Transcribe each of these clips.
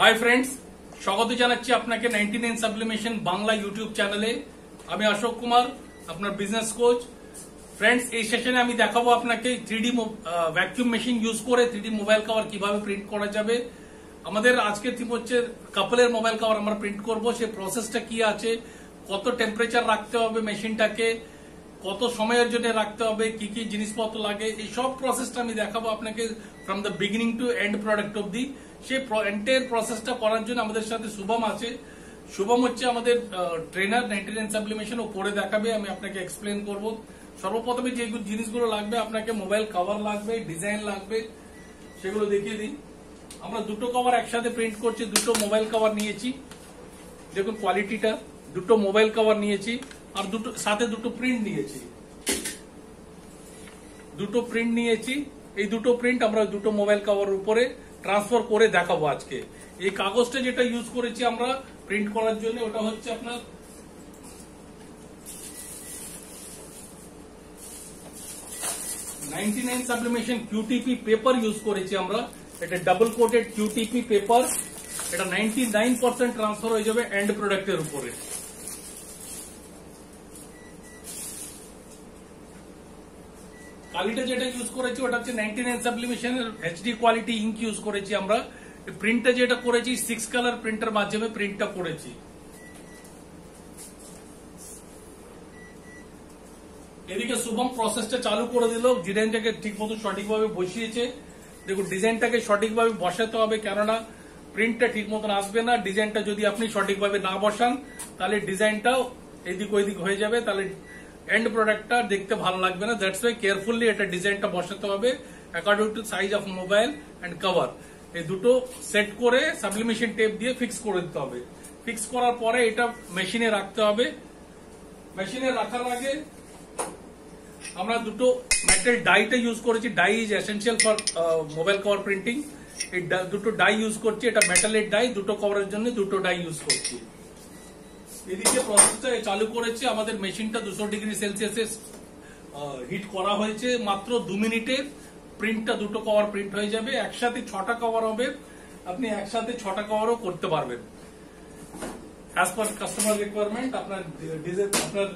Hi friends স্বাগত জানাচ্ছি আপনাকে ninety nine sublimation Bangla YouTube চ্যানেলে আমি অশোক কুমার, আপনার বিজনেস কোচ ফ্রেন্ডস এই সেশনে আমি দেখাবো আপনাকে three D vacuum machine use করে থ্রিডি মোবাইল কভার কীভাবে প্রিন্ট করা যাবে। আমাদের আজকে থিম হচ্ছে কাপলের মোবাইল কভার আমরা প্রিন্ট করব। সেই প্রসেসটা কি আছে? কত টেম্পারেচার রাখতে হবে মেশিনটাকে কত সময়ের জন্য রাখতে হবে, কি কি জিনিসপত্র লাগে, এই সব প্রসেসটা আমি দেখাবো আপনাকে from the beginning to end product of the সেই এন্টায়ার প্রসেসটা করার জন্য আমাদের সাথে শুভম আছে। শুভম হচ্ছে আমাদের ট্রেনার নাইনটি নাইন সাবলিমেশন ও পড়ে দেখাবে, আমি আপনাকে এক্সপ্লেন করব। সর্বপ্রথমে যে জিনিসগুলো লাগবে, আপনাকে মোবাইল কভার লাগবে ডিজাইন লাগবে, সেগুলো দেখিয়ে দিই। আমরা দুটো কভার একসাথে প্রিন্ট করছি, দুটো মোবাইল কভার নিয়েছি। দেখুন কোয়ালিটিটা দুটো মোবাইল কভার নিয়েছি। আর দুটো, সাথে দুটো প্রিন্ট নিয়েছি। দুটো প্রিন্ট নিয়েছি। এই দুটো প্রিন্ট আমরা দুটো মোবাইল কভার উপরে ট্রান্সফার করে দেখাবো আজকে। এই কাগজটা যেটা ইউজ করেছি আমরা প্রিন্ট করার জন্য, ওটা হচ্ছে আপনার ninety nine sublimation QTP paper use করেছি আমরা। এটা ডাবল কোটেড কিউটিপি পেপার এটা নাইনটি নাইন পার্সেন্ট ট্রান্সফার হয়ে যাবে এন্ড প্রোডাক্টের উপরে। কালিটা যেটা ইউজ করেছি, ওটা হচ্ছে নাইনটি নাইন সাবলিমেশনের এইচডি কোয়ালিটি ইঙ্ক ইউজ করেছি আমরা। প্রিন্টটা যেটা করেছি সিক্স কালার প্রিন্টার মাধ্যমে প্রিন্টটা করেছি। এদিকে শুভম প্রসেসটা চালু করে দিল ডিজাইনটাকে ঠিক মতো সঠিকভাবে বসিয়েছে। দেখুন ডিজাইনটাকে সঠিকভাবে বসাতে হবে কেননা প্রিন্টটা ঠিক মতন আসবে না। ডিজাইনটা যদি আপনি সঠিকভাবে না বসান, তাহলে ডিজাইনটাও এদিক ওইদিক হয়ে যাবে। তাহলে এন্ড প্রোডাক্টটা দেখতে ভালো লাগবে না। দ্যাটস ওয়াই কেয়ারফুলি এটা ডিজাইনটা বসাতে হবে according to size of mobile and cover এই দুটো সেট করে সাবলিমেশন টেপ দিয়ে ফিক্স করে দিতে হবে। ফিক্স করার পরে এটা মেশিনে রাখতে হবে। মেশিনে রাখার আগে আমরা দুটো মেটাল ডাইটা ইউজ করেছি। Die is essential for mobile cover printing এই দুটো ডাই ইউজ করছি। এটা মেটালের ডাই দুটো কভারের জন্য দুটো ডাই ইউজ করছি। এদিকে প্রসেসটা চালু করেছে আমাদের মেশিনটা দুশো ডিগ্রি সেলসিয়াসে হিট করা হয়েছে। মাত্র দু মিনিটে প্রিন্টটা দুটো কভার প্রিন্ট হয়ে যাবে। একসাথে ছটা কভার হবে। আপনি একসাথে ছটা কভারও করতে পারবেন। অ্যাজ পার কাস্টমার রিকোয়ারমেন্ট আপনার আপনার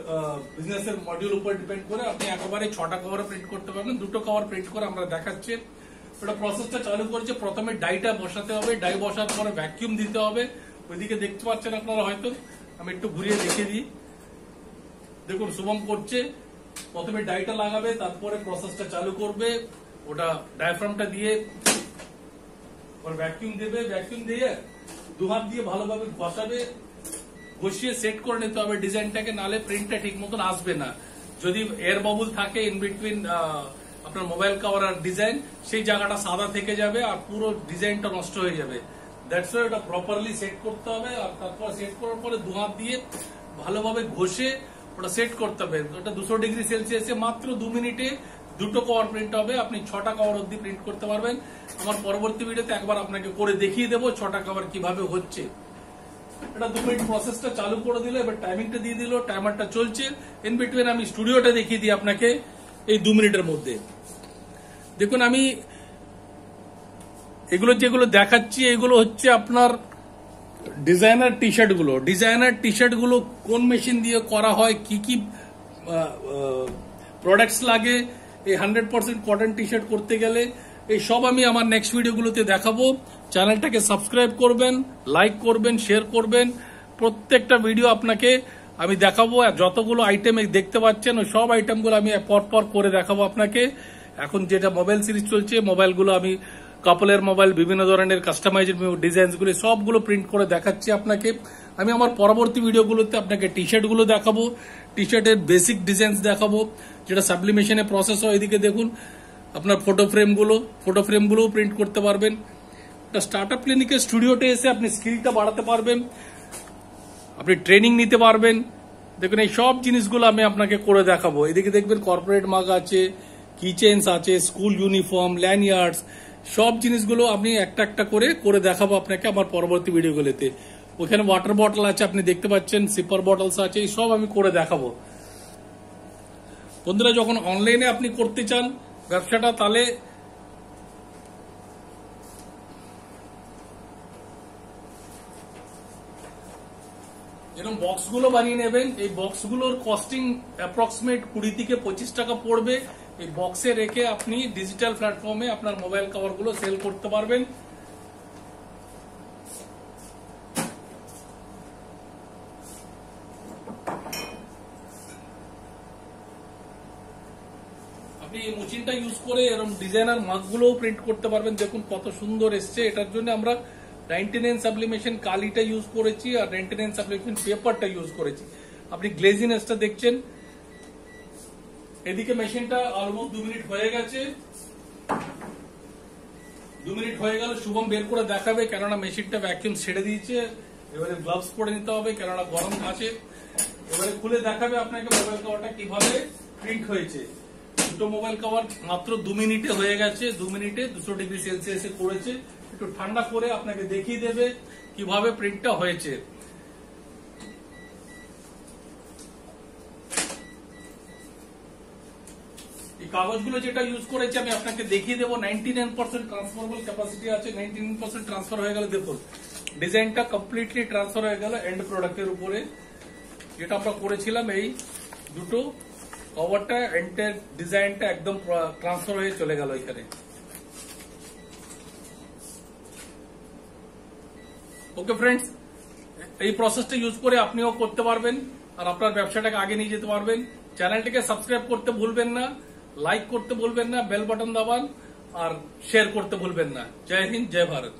বিজনেসের মডিউল উপর ডিপেন্ড করে আপনি একেবারে ছটা কভার প্রিন্ট করতে পারবেন। দুটো কভার প্রিন্ট করে আমরা দেখাচ্ছি। ওটা প্রসেসটা চালু করেছে। প্রথমে ডাইটা বসাতে হবে। ডাই বসার পরে ভ্যাকিউম দিতে হবে। ওইদিকে দেখতে পাচ্ছেন আপনারা হয়তো। আমি একটু ঘুরিয়ে দেখিয়ে দিই। দেখুন, শুভম করছে। প্রথমে ডাইটা লাগাবে, তারপরে প্রসেসটা চালু করবে। ওটা ডায়াফ্রামটা দিয়ে ওর ভ্যাকিউম দেবে। ভ্যাকিউম দিয়ে দু হাত দিয়ে ভালোভাবে বসাবে বসিয়ে সেট করে নিতে হবে। ডিজাইনটাকে নালে প্রিন্টটা ঠিক মতন আসবে না। যদি এয়ার বাবুল থাকে ইন বিটুইন আপনার মোবাইল কভার আর ডিজাইন সেই জায়গাটা সাদা থেকে যাবে আর পুরো ডিজাইনটা নষ্ট হয়ে যাবে। দ্যাটস ওটা প্রপারলি সেট করতে হবে আর তারপর সেট করার পরে দু হাত দিয়ে ভালোভাবে ঘষে ওটা সেট করতে হবে। ওটা দুশো ডিগ্রি সেলসিয়াসে মাত্র দু মিনিটে দুটো কভার প্রিন্ট হবে। আপনি ছটা কভার অব্দি প্রিন্ট করতে পারবেন। আমার পরবর্তী ভিডিওতে একবার আপনাকে করে দেখিয়ে দেবো ছটা কভার কীভাবে হচ্ছে। এটা দু মিনিট প্রসেসটা চালু করে দিল, এবার টাইমিংটা দিয়ে দিল টাইমারটা চলছে। ইন বিটুইন আমি স্টুডিওটা দেখিয়ে দিই আপনাকে এই দু মিনিটের মধ্যে। দেখুন, আমি এগুলো যেগুলো দেখাচ্ছি, এগুলো হচ্ছে আপনার ডিজাইনার টি শার্টগুলো। ডিজাইনার টি শার্টগুলো কোন মেশিন দিয়ে করা হয়, কি কি প্রোডাক্টস লাগে, এই hundred percent cotton T shirt করতে গেলে, এই সব আমি আমার নেক্সট ভিডিওগুলোতে দেখাবো। চ্যানেলটাকে সাবস্ক্রাইব করবেন লাইক করবেন শেয়ার করবেন। প্রত্যেকটা ভিডিও আপনাকে আমি দেখাবো যতগুলো আইটেম দেখতে পাচ্ছেন, ওই সব আইটেমগুলো আমি পর পর করে দেখাবো আপনাকে। এখন যেটা মোবাইল সিরিজ চলছে মোবাইলগুলো আমি কাপলের মোবাইল, বিভিন্ন ধরনের কাস্টমাইজ ডিজাইনগুলো সবগুলো প্রিন্ট করে দেখাচ্ছি আপনাকে। আমি আমার পরবর্তী ভিডিওগুলোতে আপনাকে টি শার্টগুলো দেখাবো টি শার্টের বেসিক ডিজাইন দেখাবো, যেটা সাবলিমেশনে প্রসেস হয় এদিকে দেখুন, আপনার ফটো ফ্রেমগুলো ফটো ফ্রেমগুলোও প্রিন্ট করতে পারবেন। স্টার্ট আপ ক্লিনিকের স্টুডিওতে এসে আপনি স্কিলটা বাড়াতে পারবেন, আপনি ট্রেনিং নিতে পারবেন। দেখুন, এই সব জিনিসগুলো আমি আপনাকে করে দেখাবো। এদিকে দেখবেন কর্পোরেট মাগ আছে কিচেন্স আছে স্কুল ইউনিফর্ম ল্যান্ডয়ার্ডস সব জিনিসগুলো আমি একটা একটা করে করে দেখাবো আপনাকে আমার পরবর্তী ভিডিওগুলোতে। ওখানে ওয়াটার বটল আছে, আপনি দেখতে পাচ্ছেন সিপার বটলস আছে, এই সব আমি করে দেখাবো। বন্ধুরা, যখন অনলাইনে আপনি করতে চান ব্যবসাটা, তাহলে এরকম বক্সগুলো বানিয়ে নেবেন। এই বক্সগুলোর কস্টিং অ্যাপ্রক্সিমেট কুড়ি থেকে পঁচিশ টাকা পড়বে। এই বক্সে রেখে আপনি ডিজিটাল প্ল্যাটফর্মে আপনার মোবাইল কভারগুলো সেল করতে পারবেন। আপনি এই মেশিনটা ইউজ করে এরকম ডিজাইনার মার্কগুলোও প্রিন্ট করতে পারবেন। দেখুন কত সুন্দর এসছে। এটার জন্য আমরা নাইনটি নাইন সাবলিমেশন কালিটা ইউজ করেছি আর নাইনটি নাইন সাবলিমেশন পেপারটা ইউজ করেছি। আপনি গ্লেজিনেসটা দেখছেন। এদিকে মেশিনটা অলমোস্ট দু মিনিট হয়ে গেছে। দু মিনিট হয়ে গেল, শুভম বের করে দেখাবে কেননা মেশিনটা ভ্যাকিউম ছেড়ে দিয়েছে। এবারে গ্লাভস পরে নিতে হবে, কেননা গরম আছে। এবারে খুলে দেখাবে আপনাকে মোবাইল কভারটা কীভাবে প্রিন্ট হয়েছে। দুটো মোবাইল কভার মাত্র দু মিনিটে হয়ে গেছে, দু মিনিটে দুশো ডিগ্রি সেলসিয়াসে করেছে। একটু ঠান্ডা করে আপনাকে দেখিয়ে দেবে কীভাবে প্রিন্টটা হয়েছে। এই কাগজগুলো যেটা ইউজ করেছি, আমি আপনাকে দেখিয়ে দেবো। Ninety nine percent transferable capacity আছে নাইনটি নাইন পার্সেন্ট ট্রান্সফার হয়ে গেল। দেখুন ডিজাইনটা কমপ্লিটলি ট্রান্সফার হয়ে গেল এন্ড প্রোডাক্টের উপরে। যেটা আমরা করেছিলাম, এই দুটো কভারটা এন্টের ডিজাইনটা একদম ট্রান্সফার হয়ে চলে গেল এখানে। ওকে ফ্রেন্ডস এই প্রসেসটা ইউজ করে আপনিও করতে পারবেন, আর আপনার ব্যবসাটাকে আগে নিয়ে যেতে পারবেন। চ্যানেলটিকে সাবস্ক্রাইব করতে ভুলবেন না। লাইক করতে বলবেন না বেল বাটন দাবান, আর শেয়ার করতে বলবেন না। জয় হিন্দ, জয় ভারত।